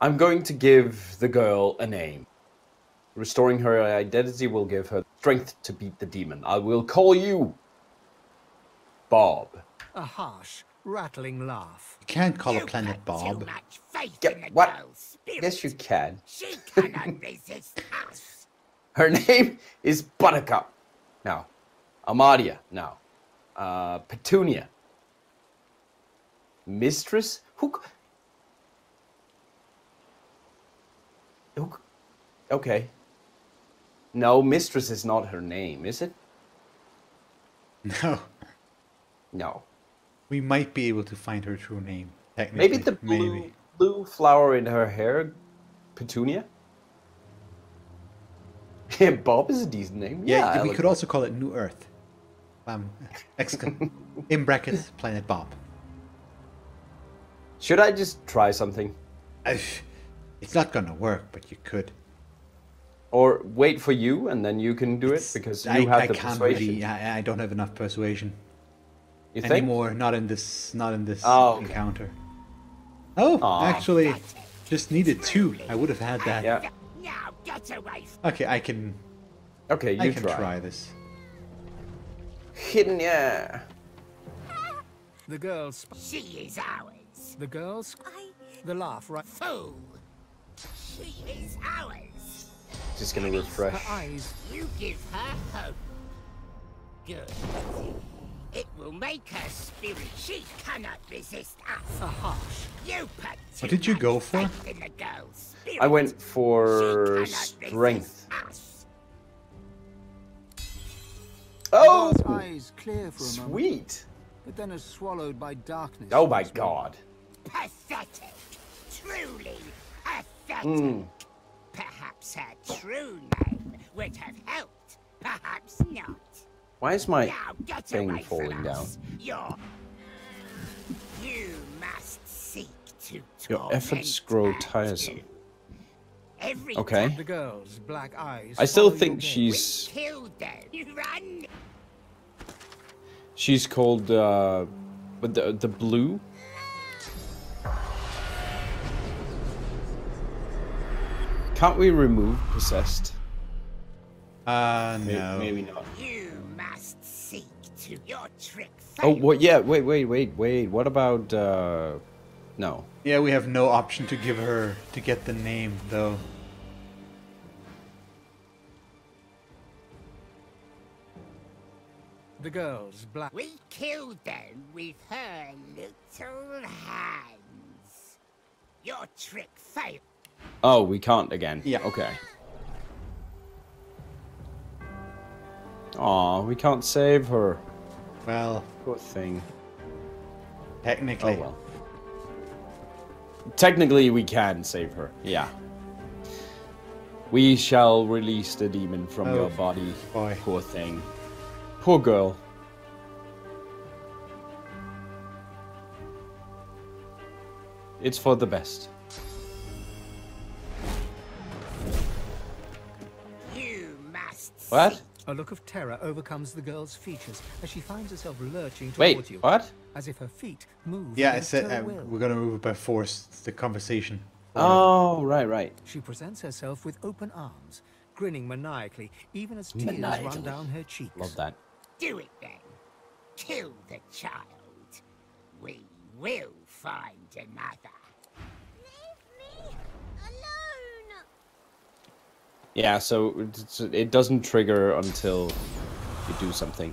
I'm going to give the girl a name. Restoring her identity will give her strength to beat the demon. I will call you Bob. A harsh, rattling laugh. You can't call you a planet put Too Bob. much faith Get- in the what? girl's. Yes, you can. She cannot resist us. Her name is Buttercup. Now, Amadia. Now, uh, Petunia. Mistress? Who? Who? Okay. No, Mistress is not her name, is it? No. No. We might be able to find her true name. Technically. Maybe the blue, Maybe. blue flower in her hair, Petunia. Yeah, Bob is a decent name. Yeah, Yeah, we could also call it New Earth. Um, in brackets, Planet Bob. Should I just try something? I, it's not gonna work, but you could. Or wait for you and then you can do it because you I, have I the can't persuasion. really. I, I don't have enough persuasion you think? anymore. Not in this. Not in this Oh, okay. encounter. Oh, Aw. actually, just needed two. I would have had that. Yeah. Now get away from Okay, I can. Okay, you I can try. try. this. Hidden, yeah. The girl sp- She is ours. The girls? I. the laugh right Fool. She is ours. Just gonna refresh. her eyes You give her hope. Good. It will make her spirit. She cannot resist us. a harsh You put What did you go for? in the girl's. I went for strength. Oh, The eyes clear for a moment, sweet. but then are swallowed by darkness. Oh my once more. god. Pathetic. Truly pathetic. Hmm. Perhaps her true name would have helped. Perhaps not. Why is my Now get thing away falling from down? us. You're... You must seek to Your efforts grow tiresome. Every Okay. The girl's black eyes. I still think she's killed them. Run. she's called uh the the blue. Can't we remove possessed? Uh, Maybe, no. maybe not. You must seek to your trick. Oh, failed. what? Yeah. Wait, wait, wait, wait. What about? uh No. Yeah, we have no option to give her to get the name though. The girl's black. We killed them with her little hands. Your trick failed. Oh, we can't again. Yeah. Okay. Aw, we can't save her. Well, Poor thing. technically. Oh well. Technically, we can save her. Yeah. We shall release the demon from Oh, your body. boy. Poor thing. Poor girl. It's for the best. What? A look of terror overcomes the girl's features as she finds herself lurching Wait, towards you. what? As if her feet move. Yeah, I against said her uh, will. we're gonna move it by force. The conversation. Oh, right, right. She presents herself with open arms, grinning maniacally, even as tears Maniacally. run down her cheeks. Love that. Do it then. Kill the child. We will find another. Yeah, so it's- it doesn't trigger until you do something.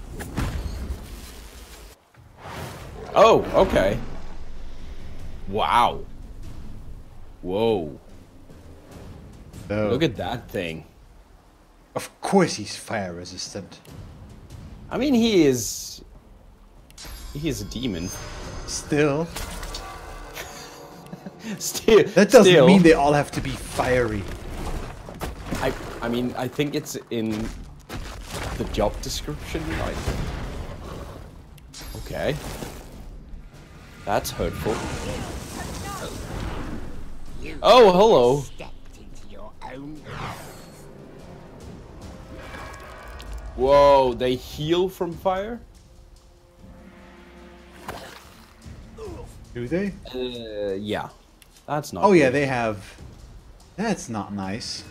Oh, okay. Wow. Whoa. Look at that thing. Of course he's fire resistant. I mean, he is. He is a demon. Still, Still. that doesn't still, mean they all have to be fiery. I. Mean, I think it's in the job description. Like. Okay. That's hurtful. Oh, hello. stepped into your own wrath. Whoa, they heal from fire? Do they? Uh, yeah. That's not. Oh yeah, they have. That's not nice.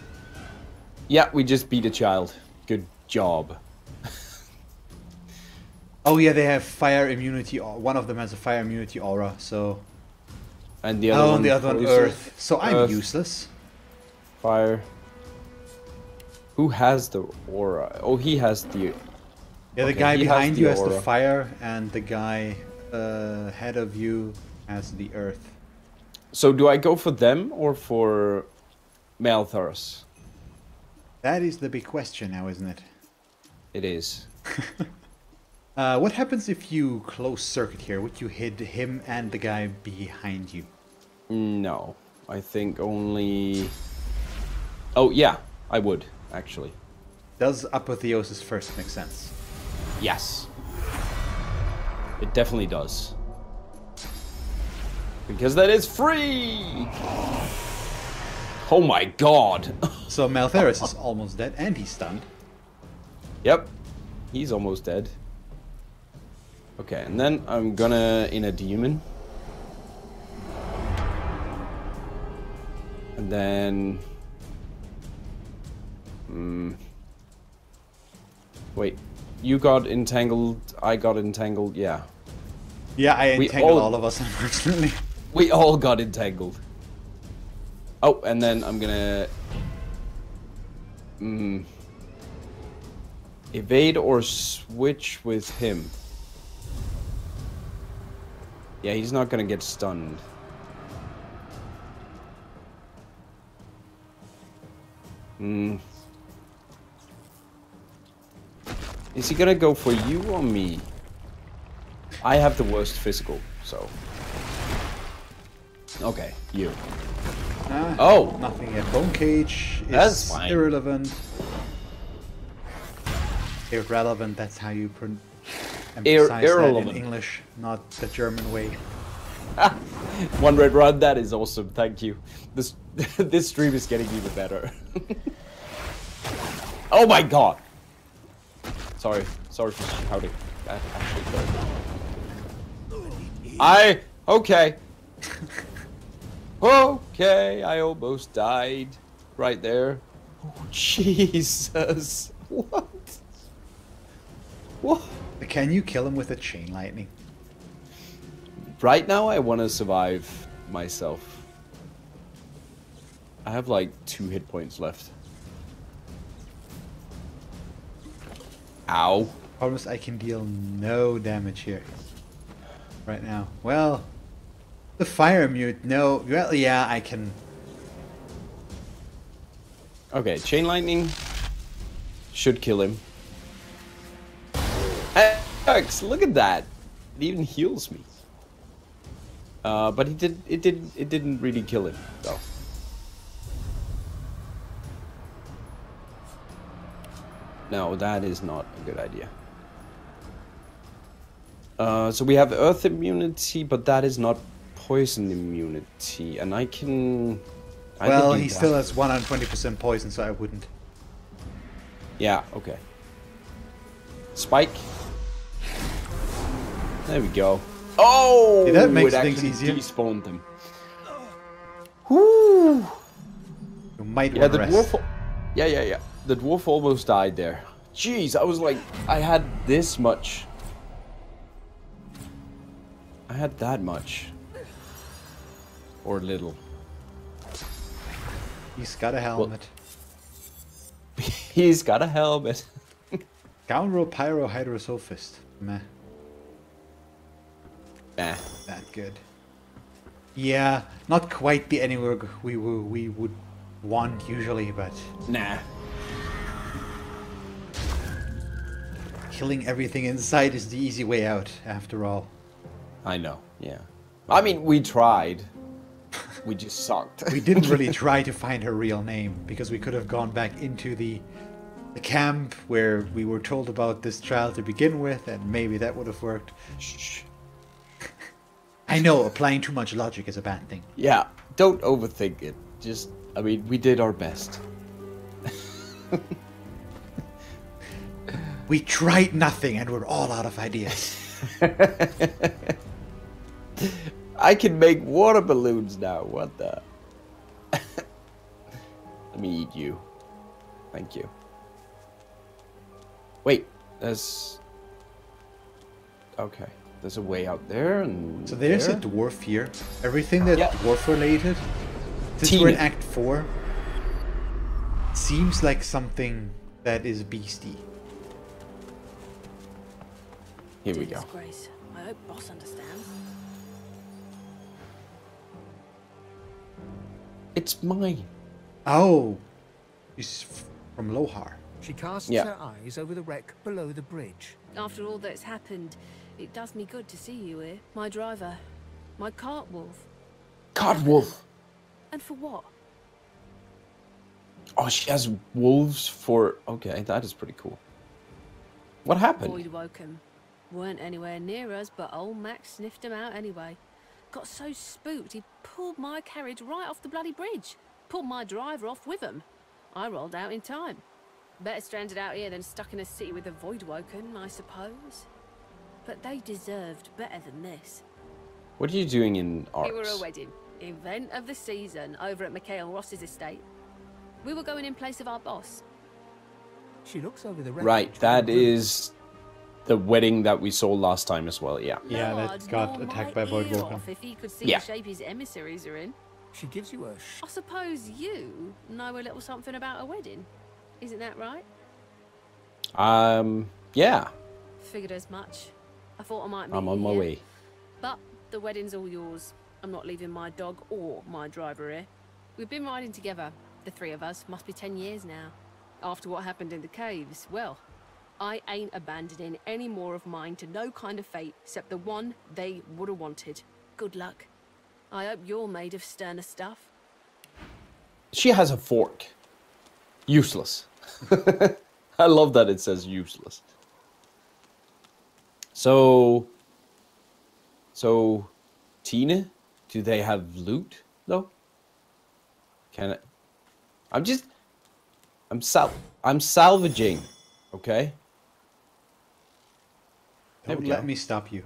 Yeah, we just beat a child. Good job. Oh yeah, they have fire immunity. One of them has a fire immunity aura. So And the other oh, one. the other one earth. So I'm Earth. useless. Fire. Who has the aura? Oh, he has the. Yeah, the Okay, guy behind the you has the fire, and the guy uh, ahead of you has the earth. So do I go for them or for Maltharis? That is the big question now, isn't it? It is. Uh, what happens if you close circuit here? Would you hit him and the guy behind you? No, I think only. Oh yeah, I would actually. Does apotheosis first make sense? Yes. It definitely does. Because that is free! Oh my god! So Maltheris is almost dead, and he's stunned. yep. He's almost dead. Okay, and then I'm gonna in a demon. And then. Hmm. Wait. You got entangled, I got entangled, yeah. Yeah, I entangled all- all of us, unfortunately. We all got entangled. Oh, and then I'm gonna. Mm, evade or switch with him. Yeah, he's not gonna get stunned. Hmm. Is he gonna go for you or me? I have the worst physical, so. Okay, you. Ah, Oh. Nothing yet. Bone cage is That's fine. irrelevant. Irrelevant, that's how you pron- emphasize that in irrelevant. English, not the German way. One red run, that is awesome. Thank you. This this stream is getting even better. oh my god. Sorry, sorry for shouting. That actually hurt. I okay. Okay, I almost died right there. Oh Jesus! What? What? Can you kill him with a chain lightning? Right now, I want to survive myself. I have like two hit points left. Ow. Problem is I can deal no damage here. Right now. Well, the fire mute, no. Well, yeah, I can. Okay, chain lightning should kill him. Alex, look at that! It even heals me. Uh, but he did. It didn't. It didn't really kill him, though. No, that is not a good idea. Uh, so we have earth immunity, but that is not poison immunity, and I can. I well, he that. still has 120% poison, so I wouldn't. Yeah. Okay. Spike. There we go. Oh, See, that makes it things easier. Despawned them. Whoo! You might Yeah, the rest. dwarf. Yeah, yeah, yeah. The dwarf almost died there. Jeez, I was like, I had this much. I had that much. Or little. He's got a helmet. He's got a helmet. Scoundrel Pyro Hydrosophist. Meh, Nah. that good. Yeah, not quite the anywhere we wo- we would want usually, but Nah. killing everything inside is the easy way out. After all, I know. Yeah. I mean, we tried. We just sucked. we didn't really try to find her real name because we could have gone back into the the camp where we were told about this child to begin with, and maybe that would have worked. Shh. I know applying too much logic is a bad thing. Yeah. Don't overthink it. Just, I mean, we did our best. We tried nothing, and we're all out of ideas. I can make water balloons now. What the? Let me eat you. Thank you. Wait, there's. Okay, there's a way out there, and So there's there. a dwarf here. Everything that's Yeah. dwarf related, since we're in Act 4, seems like something that is beastie. Here we go. Grace. I hope boss understands. It's mine. Oh, he's f- from Lohar. She casts Yeah. her eyes over the wreck below the bridge. After all that's happened, it does me good to see you here. My driver. My cart wolf. Cart wolf. And for what? Oh, she has wolves for. Okay, that is pretty cool. What happened? Void Woken. Weren't anywhere near us, but old Max sniffed him out anyway. Got so spooked he pulled my carriage right off the bloody bridge. Pulled my driver off with him. I rolled out in time. Better stranded out here than stuck in a city with the Void Woken, I suppose. But they deserved better than this. What are you doing in It Arx? were a wedding. Event of the season over at Mikhail Ross's estate. We were going in place of our boss. She looks over the wreckage. Right, to that the bridge. is the wedding that we saw last time as well. Yeah. Yeah, that got attacked by Void ear If he could see Yeah. the shape his emissaries are in. She gives you a sh- I suppose you know a little something about a wedding. Isn't that right? Um. Yeah, Figured as much. I thought I might meet I'm on my here. way. But the wedding's all yours. I'm not leaving my dog or my driver here. We've been riding together, the three of us, must be ten years now. After what happened in the caves, well, I ain't abandoning any more of mine to no kind of fate except the one they would have wanted. Good luck. I hope you're made of sterner stuff. She has a fork. Useless. I love that it says useless. So. So, Tina, do they have loot though? Can I? I'm just. I'm sal. I'm salvaging. Okay. Don't let go. me stop you.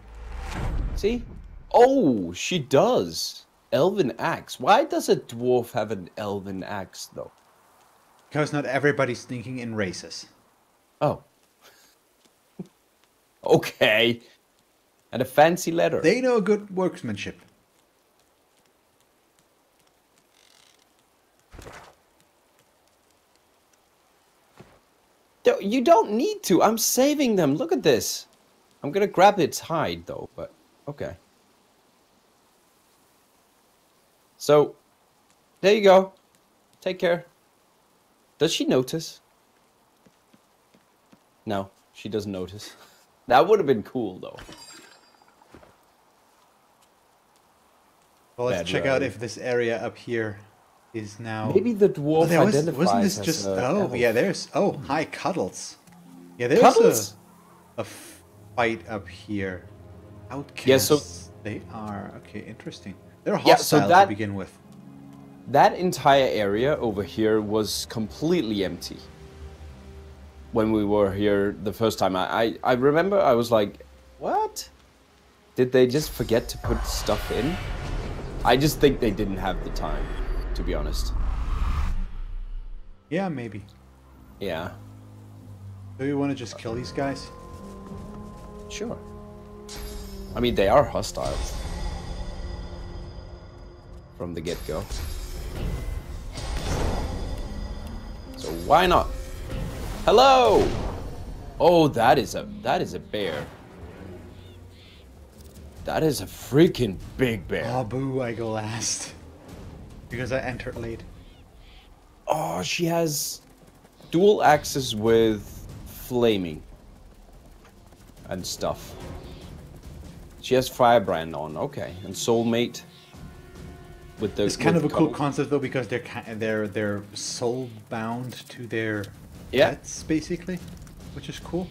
See? Oh, she does. Elven axe. Why does a dwarf have an elven axe though? Because not everybody's thinking in races. Oh. okay. And a fancy letter. They know good workmanship. You don't need to. I'm saving them. Look at this. I'm gonna grab its hide though, but okay. So, there you go. Take care. Does she notice? No, she doesn't notice. That would have been cool though. Well, let's Bad check out if this area up here is now. Maybe the Oh, dwarf there was, wasn't this just? Oh, yeah. There's. Oh, hi, Cuddles. Yeah, there's Cuddles? a, a fight up here. Outcasts. Yeah, so- they are okay. Interesting. They're Yeah, so hostile that- to begin with. That entire area over here was completely empty. When we were here the first time, I, I, I remember I was like, what? Did they just forget to put stuff in? I just think they didn't have the time, to be honest. Yeah, maybe. Yeah, Do you want to just kill these guys? Sure. I mean, they are hostile. From the get-go. So why not? Hello! Oh, that is a that is a bear. That is a freaking big bear. Oh, boo! I go last because I entered late. Oh, she has dual axes with flaming and stuff. She has firebrand on, okay, and soulmate with the. It's kind of a cool concept though because they're they're they're soul bound to their Yeah. pets basically, which is cool.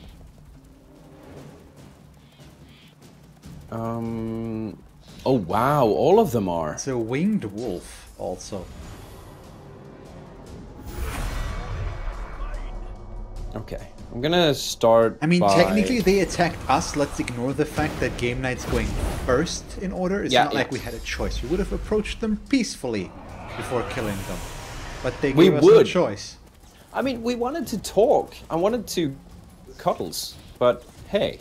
Um. Oh wow, all of them are. It's a winged wolf also. Okay, I'm gonna start. I mean, by- technically they attacked us. Let's ignore the fact that Game kNight's going first in order. It's Yeah, not yeah. like we had a choice. We would have approached them peacefully before killing them, but they We gave us no would. choice. I mean, we wanted to talk. I wanted to cuddles, but hey,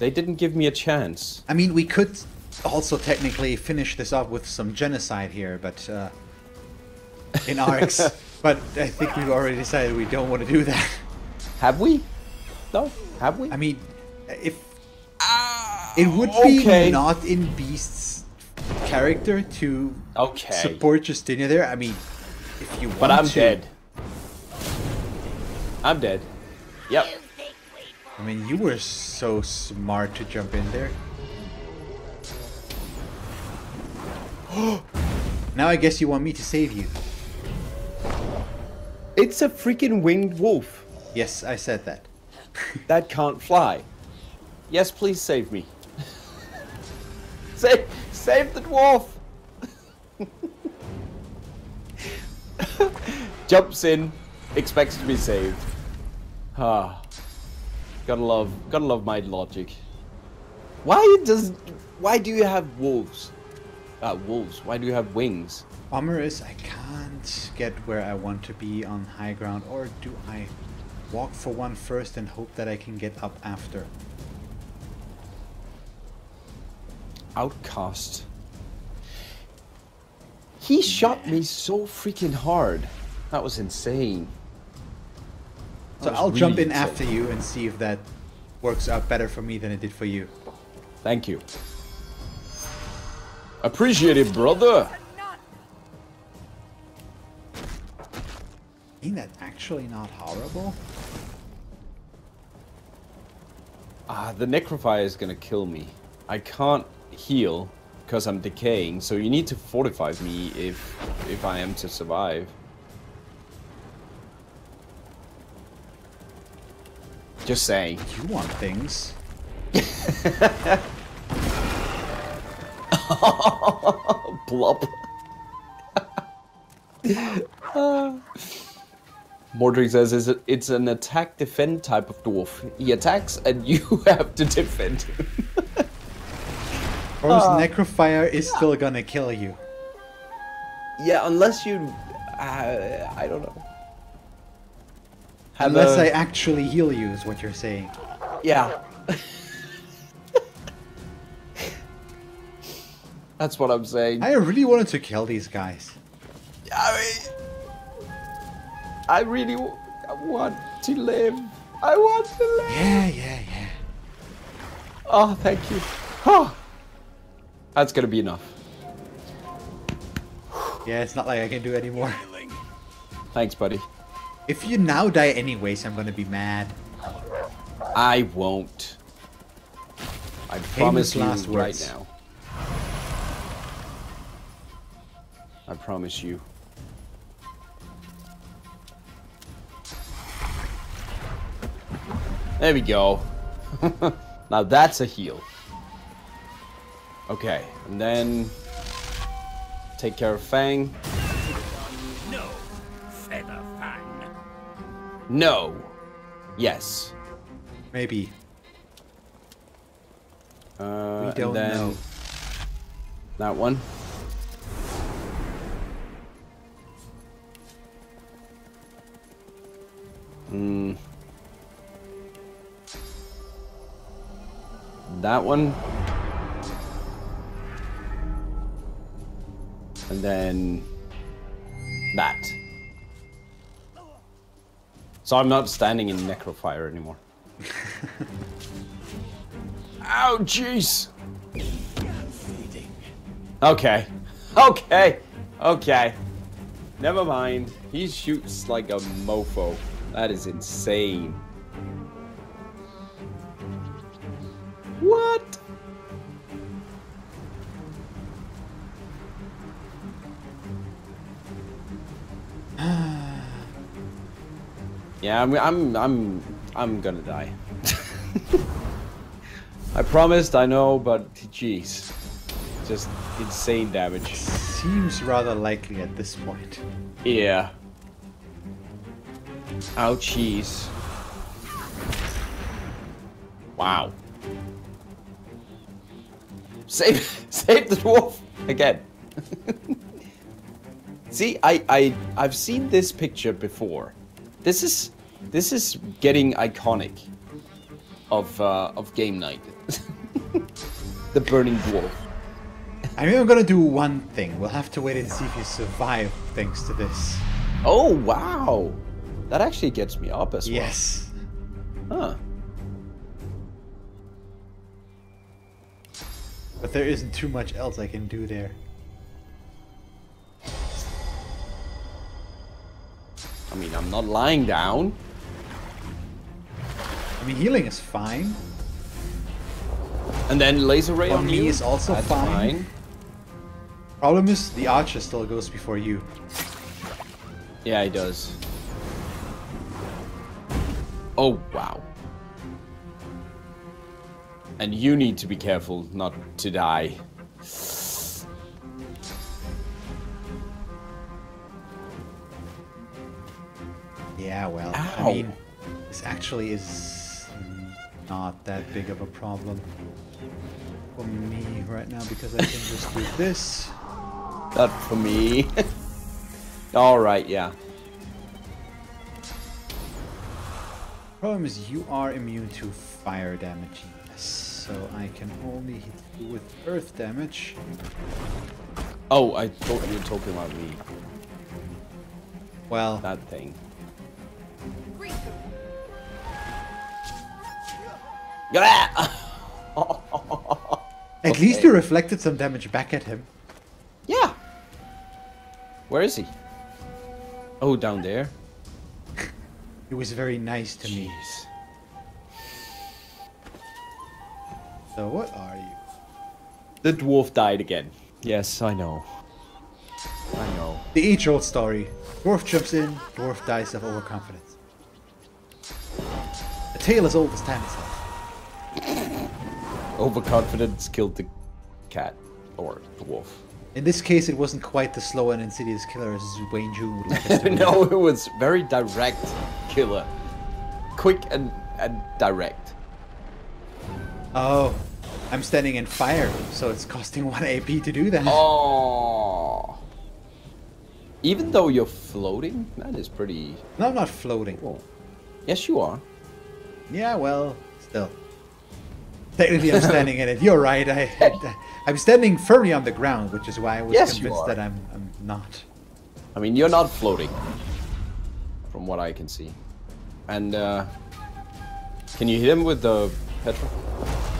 they didn't give me a chance. I mean, we could also technically finish this up with some genocide here, but uh, in Arx. but I think we've already decided we don't want to do that. Have we? No, have we? I mean, if it would be okay. not in Beast's character to Okay. support Justinia there. I mean, if you want But I'm to, dead. I'm dead. Yep. I mean, you were so smart to jump in there. now I guess you want me to save you. It's a freaking winged wolf Yes, I said that. that can't fly. Yes, please save me. save, save the dwarf. Jumps in, expects to be saved. Ah, gotta love, gotta love my logic. Why does, why do you have wolves? Uh, wolves. Why do you have wings? Bummer is I can't get where I want to be on high ground, or do I walk for one first and hope that I can get up after? Outcast. He shot me so freaking hard. That was insane. So was I'll jump really in after you and see if that works out better for me than it did for you. Thank you. Appreciate it, brother. Ain't that actually not horrible? Ah, the necrofire is gonna kill me. I can't heal because I'm decaying, so you need to fortify me if if I am to survive. Just saying. You want things. Plop. Mordring says it's, a, it's an attack defend type of dwarf. He attacks and you have to defend him. Or his necrofire is still gonna kill you. yeah, unless you. Uh, I don't know. Have Unless a- I actually heal you, is what you're saying. Yeah. That's what I'm saying. I really wanted to kill these guys. I mean, I really w- I want to live. I want to live. Yeah, yeah, yeah. Oh, thank you. Oh. That's gonna be enough. Yeah, it's not like I can do anymore. Thanks, buddy. If you now die anyways, I'm gonna be mad. I won't. I promise you last right words. now. I promise you. There we go. now that's a heal. Okay, and then take care of Fang. No, Feather Fang. No. Yes. Maybe. Uh, We don't and then know. That one. Hmm. That one. And then that. So I'm not standing in necrofire anymore. Ow, jeez. Okay. Okay. Okay. Never mind. He shoots like a mofo. That is insane. Yeah, I'm I'm I'm I'm gonna die. I promised, I know, but jeez. Just insane damage. Seems rather likely at this point. Yeah. Ouchies. Wow. Save save the dwarf again. See, I I I've seen this picture before. This is this is getting iconic of uh, of Game kNight. the burning dwarf. I'm even gonna do one thing. We'll have to wait and see if you survive thanks to this. Oh wow, that actually gets me up as well. Yes. Huh. But there isn't too much else I can do there. I mean, I'm not lying down. I mean, healing is fine. And then laser ray For on me you. is also That's fine. Problem is, the archer still goes before you. Yeah, he does. Oh wow. And you need to be careful not to die. Yeah, well, Ow. I mean, this actually is not that big of a problem for me right now because I can just do this. Not for me. All right, yeah. Problem is, you are immune to fire damage, yes. So I can only hit you with earth damage. Oh, I thought you were talking about me. Well, That thing. at least you reflected some damage back at him. Yeah. Where is he? Oh, down there. He was very nice to me. So what are you? The dwarf died again. Yes, I know. I know. The age-old story. Dwarf jumps in, dwarf dies of overconfidence. A tale as old as time itself. Overconfidence killed the cat or the wolf. In this case, it wasn't quite the slow and insidious killer as Wayne June would like us to no, it was very direct killer. Quick and, and direct. Oh, I'm standing in fire, so it's costing 1 AP to do that. Oh. Even though you're floating, that is pretty No, I'm not floating. cool. Yes, you are. Yeah, well, still. Technically, I'm standing in it. You're right. I, I, I'm standing firmly on the ground, which is why I was Yes, convinced that I'm, I'm not. I mean, you're not floating, from what I can see. And uh, can you hit him with the petrol?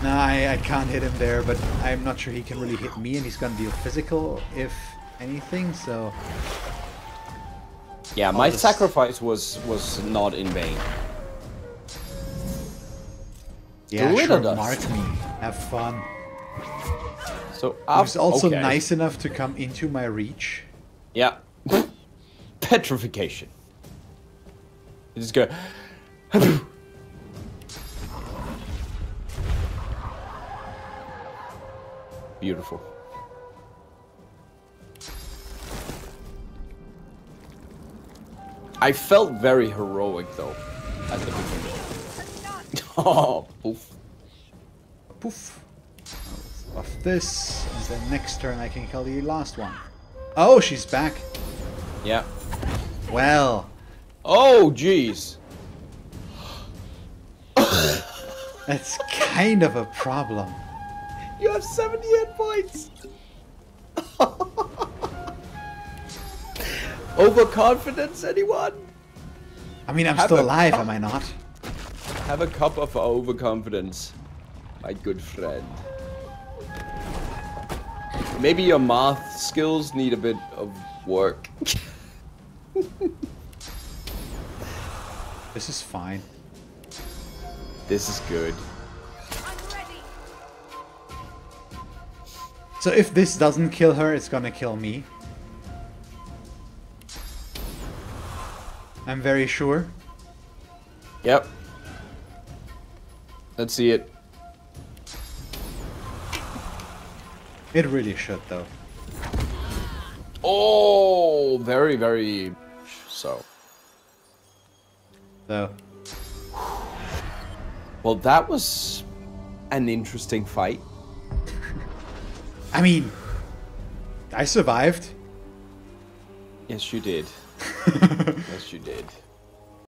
No, I, I can't hit him there, but I'm not sure he can really hit me, and he's gonna deal physical, if anything, so... Yeah, my just- sacrifice was was not in vain. Yeah, Do sure, mark me. Have fun. So I was also okay. nice enough to come into my reach. Yeah. Petrification. You just go. Beautiful. I felt very heroic though at the beginning oh, poof. Poof. I'll this, and then next turn I can kill the last one. Oh, she's back. Yeah. Well, Oh, jeez. that's kind of a problem. You have 70 hit points. Overconfidence, anyone? I mean, I'm Have still alive, am I not? Have a cup of overconfidence, my good friend. Maybe your math skills need a bit of work. This is fine. this is good. So if this doesn't kill her, it's gonna kill me. I'm very sure. Yep. Let's see it. It really should, though. Oh, very, very so. So, Well, that was an interesting fight. I mean, I survived. Yes, you did. yes, you did.